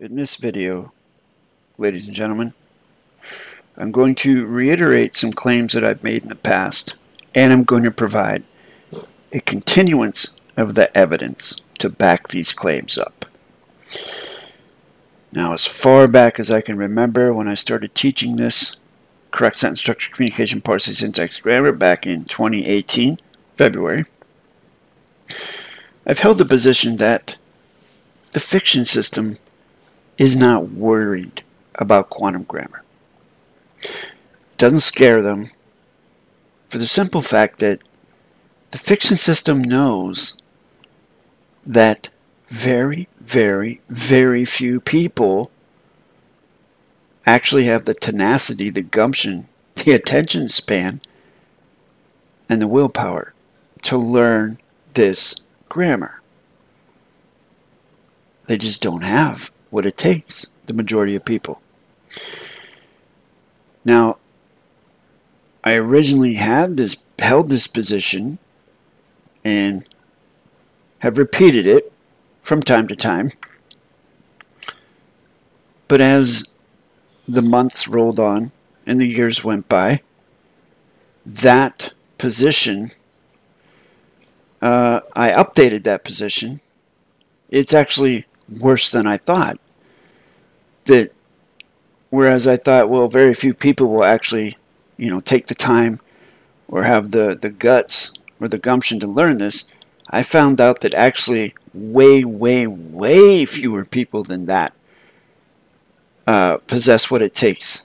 In this video, ladies and gentlemen, I'm going to reiterate some claims that I've made in the past, and I'm going to provide a continuance of the evidence to back these claims up. Now, as far back as I can remember when I started teaching this correct sentence structure, communication, parsing, syntax, grammar back in 2018, February, I've held the position that the fiction system is not worried about quantum grammar. Doesn't scare them for the simple fact that the fiction system knows that very, very, very few people actually have the tenacity, the gumption, the attention span, and the willpower to learn this grammar. They just don't have what it takes, the majority of people. Now, I originally had this held this position and have repeated it from time to time. But as the months rolled on and the years went by, that position, uh, I updated that position. It's actually worse than I thought. That whereas I thought, well, very few people will actually, you know, take the time or have the, the guts or the gumption to learn this, I found out that actually way, way, way fewer people than that uh, possess what it takes,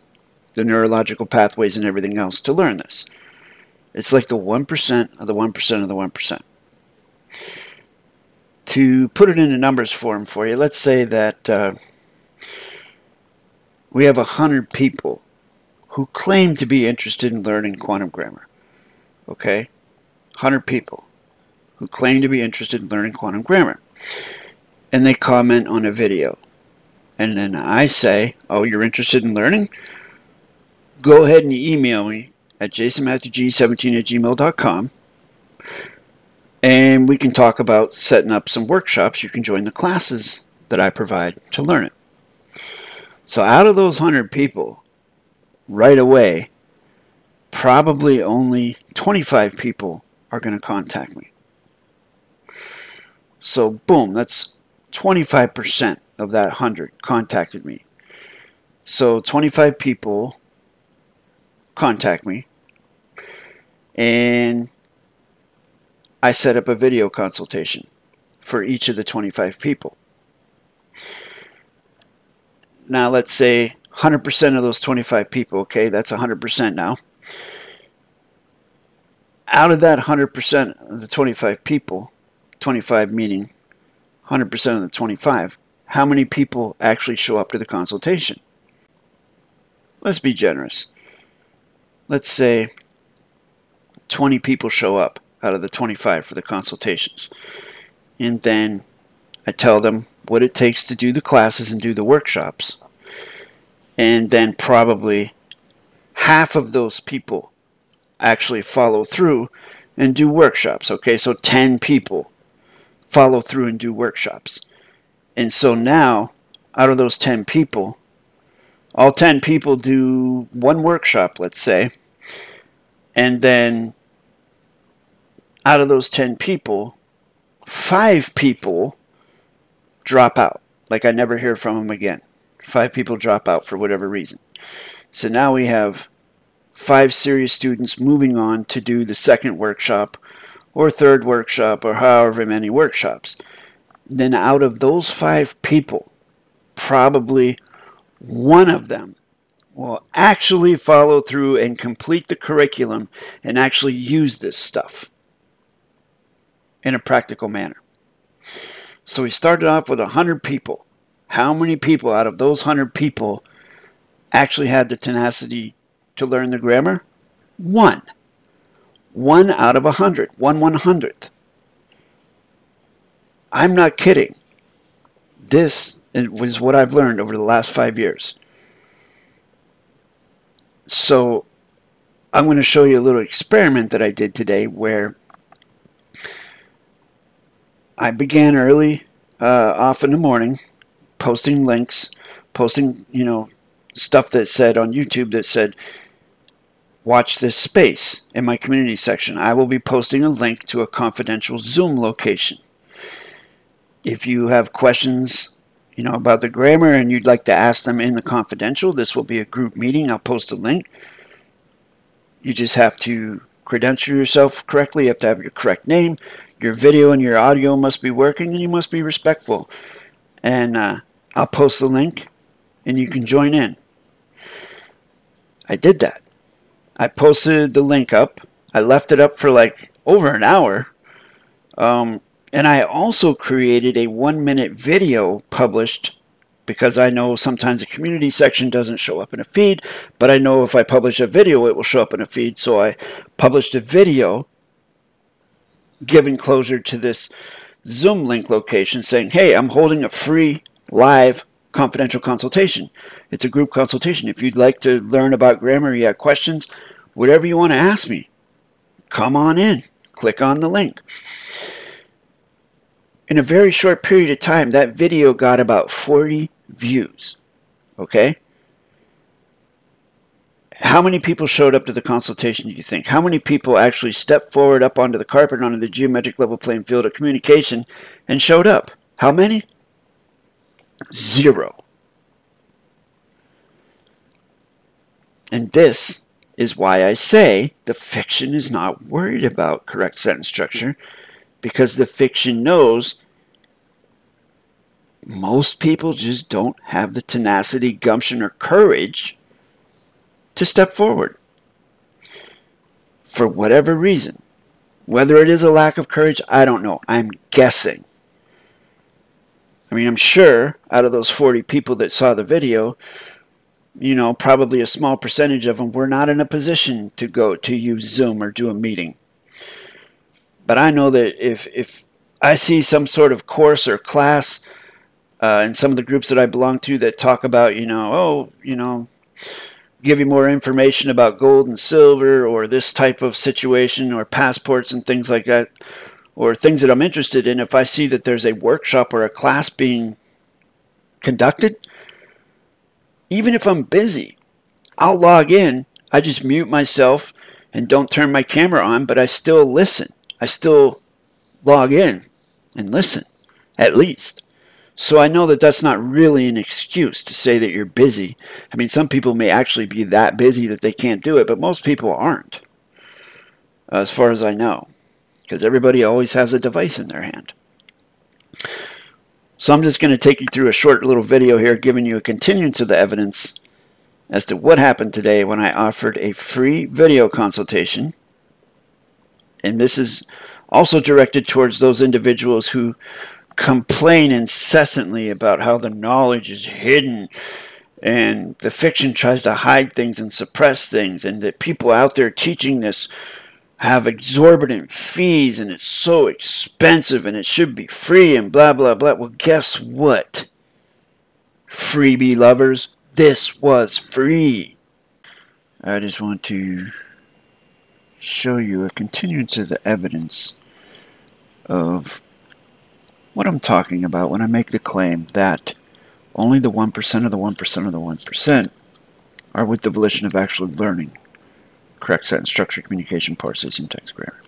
the neurological pathways and everything else, to learn this. It's like the 1% of the 1% of the 1% to put it in a numbers form for you, let's say that uh, we have 100 people who claim to be interested in learning quantum grammar. Okay? 100 people who claim to be interested in learning quantum grammar. And they comment on a video. And then I say, oh, you're interested in learning? Go ahead and email me at jasonmatthewg17 at gmail.com and we can talk about setting up some workshops. You can join the classes that I provide to learn it. So out of those 100 people, right away, probably only 25 people are going to contact me. So boom, that's 25% of that 100 contacted me. So 25 people contact me and I set up a video consultation for each of the 25 people. Now let's say 100% of those 25 people, okay, that's 100% now. Out of that 100% of the 25 people, 25 meaning 100% of the 25, how many people actually show up to the consultation? Let's be generous. Let's say 20 people show up out of the 25 for the consultations. And then I tell them what it takes to do the classes and do the workshops. And then probably half of those people actually follow through and do workshops. Okay, so 10 people follow through and do workshops. And so now, out of those 10 people, all 10 people do one workshop, let's say, and then out of those 10 people, five people drop out. Like I never hear from them again. Five people drop out for whatever reason. So now we have five serious students moving on to do the second workshop or third workshop or however many workshops. Then out of those five people, probably one of them will actually follow through and complete the curriculum and actually use this stuff in a practical manner. So we started off with 100 people. How many people out of those 100 people actually had the tenacity to learn the grammar? One. One out of a 100. One one hundredth. I'm not kidding. This was what I've learned over the last five years. So I'm going to show you a little experiment that I did today where I began early, uh, off in the morning, posting links, posting, you know, stuff that said on YouTube that said, watch this space in my community section. I will be posting a link to a confidential Zoom location. If you have questions, you know, about the grammar and you'd like to ask them in the confidential, this will be a group meeting. I'll post a link. You just have to credential yourself correctly. You have to have your correct name. Your video and your audio must be working and you must be respectful. And uh, I'll post the link and you can join in. I did that. I posted the link up. I left it up for like over an hour. Um, and I also created a one minute video published because I know sometimes the community section doesn't show up in a feed, but I know if I publish a video, it will show up in a feed. So I published a video giving closure to this Zoom link location saying, hey, I'm holding a free live confidential consultation. It's a group consultation. If you'd like to learn about grammar, you have questions, whatever you want to ask me, come on in. Click on the link. In a very short period of time, that video got about 40 views. Okay? How many people showed up to the consultation, do you think? How many people actually stepped forward up onto the carpet, onto the geometric level playing field of communication, and showed up? How many? Zero. And this is why I say the fiction is not worried about correct sentence structure because the fiction knows most people just don't have the tenacity, gumption, or courage to step forward for whatever reason. Whether it is a lack of courage, I don't know. I'm guessing. I mean, I'm sure out of those 40 people that saw the video, you know, probably a small percentage of them were not in a position to go to use Zoom or do a meeting. But I know that if if I see some sort of course or class uh, in some of the groups that I belong to that talk about, you know, oh, you know, give you more information about gold and silver or this type of situation or passports and things like that, or things that I'm interested in, if I see that there's a workshop or a class being conducted, even if I'm busy, I'll log in. I just mute myself and don't turn my camera on, but I still listen. I still log in and listen, at least. So I know that that's not really an excuse to say that you're busy. I mean, some people may actually be that busy that they can't do it, but most people aren't, as far as I know because everybody always has a device in their hand. So I'm just going to take you through a short little video here giving you a continuance of the evidence as to what happened today when I offered a free video consultation. And this is also directed towards those individuals who complain incessantly about how the knowledge is hidden and the fiction tries to hide things and suppress things and that people out there teaching this have exorbitant fees and it's so expensive and it should be free and blah blah blah. Well, guess what? Freebie lovers, this was free. I just want to show you a continuance of the evidence of what I'm talking about when I make the claim that only the 1% of the 1% of the 1% are with the volition of actually learning correct sentence structure, communication, parse, syntax, grammar.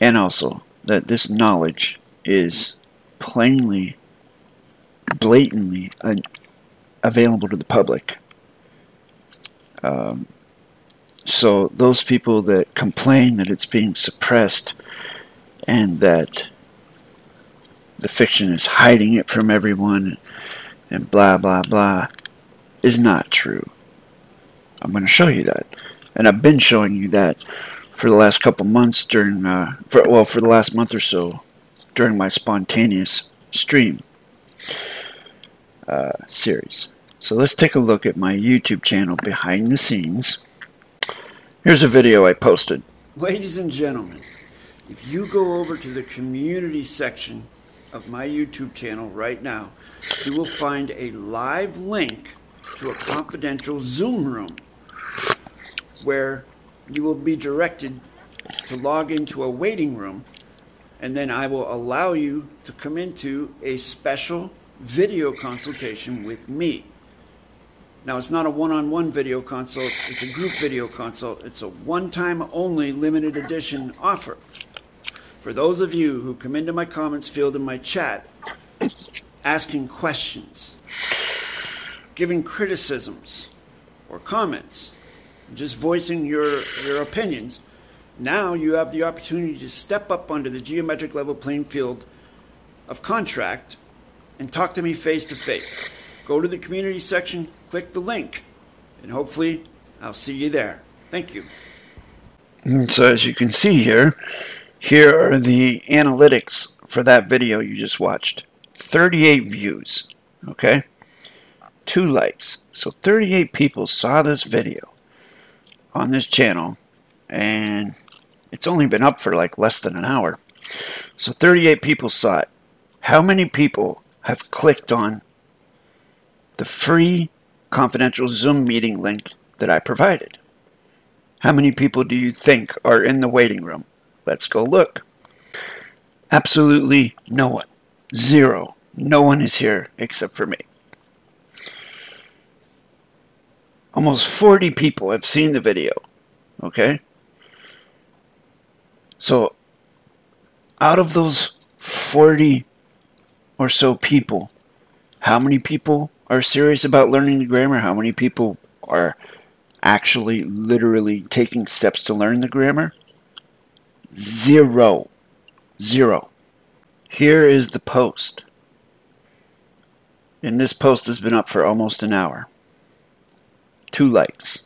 And also that this knowledge is plainly, blatantly available to the public. Um, so those people that complain that it's being suppressed and that the fiction is hiding it from everyone and blah blah blah is not true. I'm going to show you that. And I've been showing you that for the last couple months during, uh, for, well, for the last month or so during my spontaneous stream uh, series. So let's take a look at my YouTube channel behind the scenes. Here's a video I posted. Ladies and gentlemen, if you go over to the community section of my YouTube channel right now, you will find a live link to a confidential Zoom room where you will be directed to log into a waiting room and then I will allow you to come into a special video consultation with me. Now, it's not a one on one video consult, it's a group video consult. It's a one time only limited edition offer. For those of you who come into my comments field in my chat asking questions, giving criticisms or comments, just voicing your, your opinions, now you have the opportunity to step up onto the geometric level playing field of contract and talk to me face to face. Go to the community section, click the link, and hopefully I'll see you there. Thank you. And so as you can see here, here are the analytics for that video you just watched. 38 views, okay? Two likes. So 38 people saw this video on this channel and it's only been up for like less than an hour. So 38 people saw it. How many people have clicked on the free confidential Zoom meeting link that I provided? How many people do you think are in the waiting room? Let's go look. Absolutely no one. Zero. No one is here except for me. Almost 40 people have seen the video. Okay? So, out of those 40 or so people, how many people are serious about learning the grammar? How many people are actually literally taking steps to learn the grammar? Zero. Zero. Here is the post. And this post has been up for almost an hour. Two likes.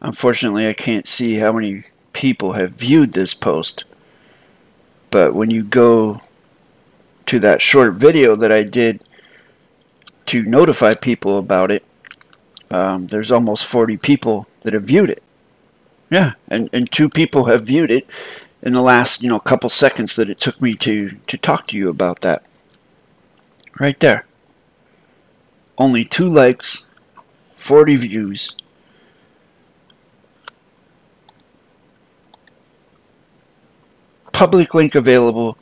Unfortunately, I can't see how many people have viewed this post. But when you go to that short video that I did to notify people about it, um, there's almost 40 people that have viewed it. Yeah, and, and two people have viewed it in the last you know couple seconds that it took me to to talk to you about that. Right there. Only two likes, 40 views, public link available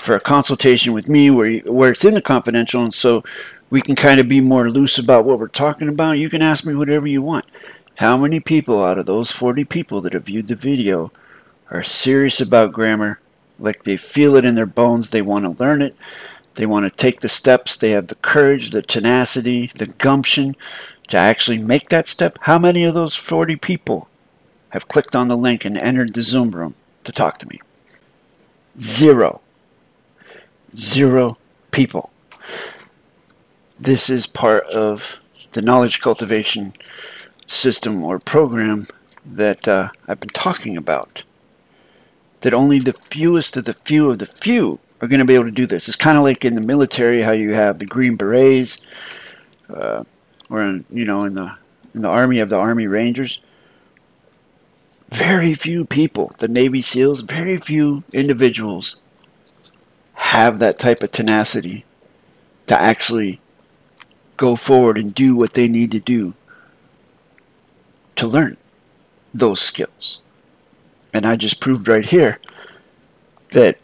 for a consultation with me where, you, where it's in the confidential and so we can kind of be more loose about what we're talking about. You can ask me whatever you want. How many people out of those 40 people that have viewed the video are serious about grammar, like they feel it in their bones, they want to learn it, they want to take the steps, they have the courage, the tenacity, the gumption to actually make that step? How many of those 40 people have clicked on the link and entered the Zoom room to talk to me? Zero. Zero people. This is part of the knowledge cultivation system or program that uh, I've been talking about. That only the fewest of the few of the few are going to be able to do this. It's kind of like in the military, how you have the Green Berets, uh, or in, you know, in the in the Army of the Army Rangers very few people, the Navy SEALs, very few individuals have that type of tenacity to actually go forward and do what they need to do to learn those skills. And I just proved right here that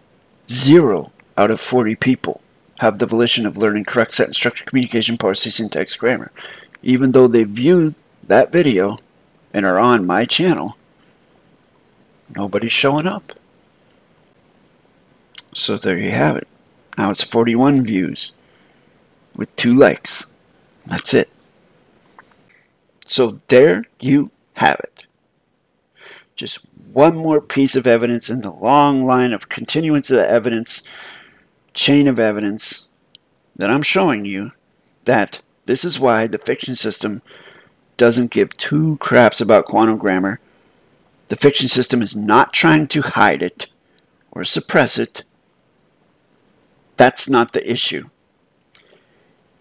zero out of 40 people have the volition of learning correct sentence structure, communication, parsing, syntax, grammar. Even though they viewed that video and are on my channel, Nobody's showing up. So there you have it. Now it's 41 views with two likes. That's it. So there you have it. Just one more piece of evidence in the long line of continuance of evidence, chain of evidence that I'm showing you that this is why the fiction system doesn't give two craps about quantum grammar the fiction system is not trying to hide it or suppress it. That's not the issue.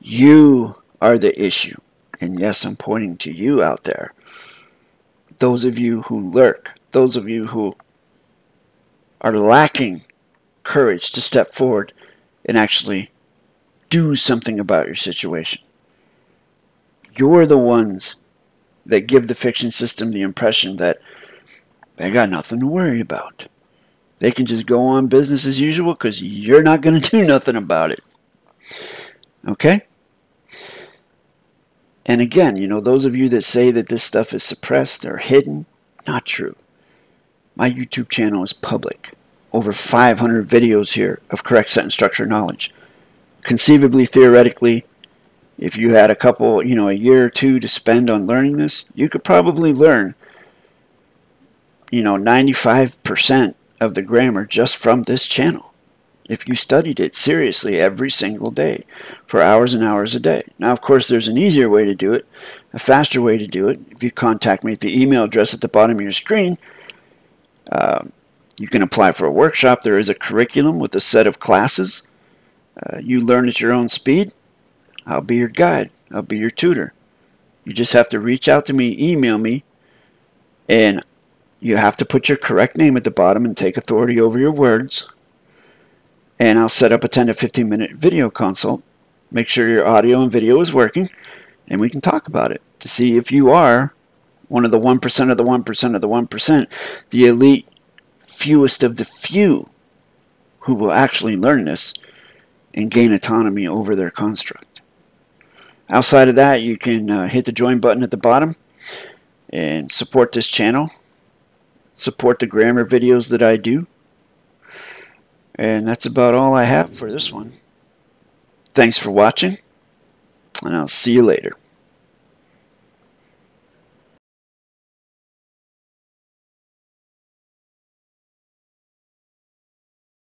You are the issue. And yes, I'm pointing to you out there. Those of you who lurk, those of you who are lacking courage to step forward and actually do something about your situation. You're the ones that give the fiction system the impression that they got nothing to worry about. They can just go on business as usual because you're not going to do nothing about it. Okay? And again, you know, those of you that say that this stuff is suppressed or hidden, not true. My YouTube channel is public. Over 500 videos here of correct sentence structure knowledge. Conceivably, theoretically, if you had a couple, you know, a year or two to spend on learning this, you could probably learn, you know, 95% of the grammar just from this channel if you studied it seriously every single day for hours and hours a day. Now, of course, there's an easier way to do it, a faster way to do it. If you contact me at the email address at the bottom of your screen, uh, you can apply for a workshop. There is a curriculum with a set of classes. Uh, you learn at your own speed. I'll be your guide. I'll be your tutor. You just have to reach out to me, email me, and you have to put your correct name at the bottom and take authority over your words. And I'll set up a 10 to 15 minute video consult. Make sure your audio and video is working, and we can talk about it to see if you are one of the 1% of the 1% of the 1%, the elite, fewest of the few who will actually learn this and gain autonomy over their construct. Outside of that, you can uh, hit the join button at the bottom and support this channel support the grammar videos that I do. And that's about all I have for this one. Thanks for watching, and I'll see you later.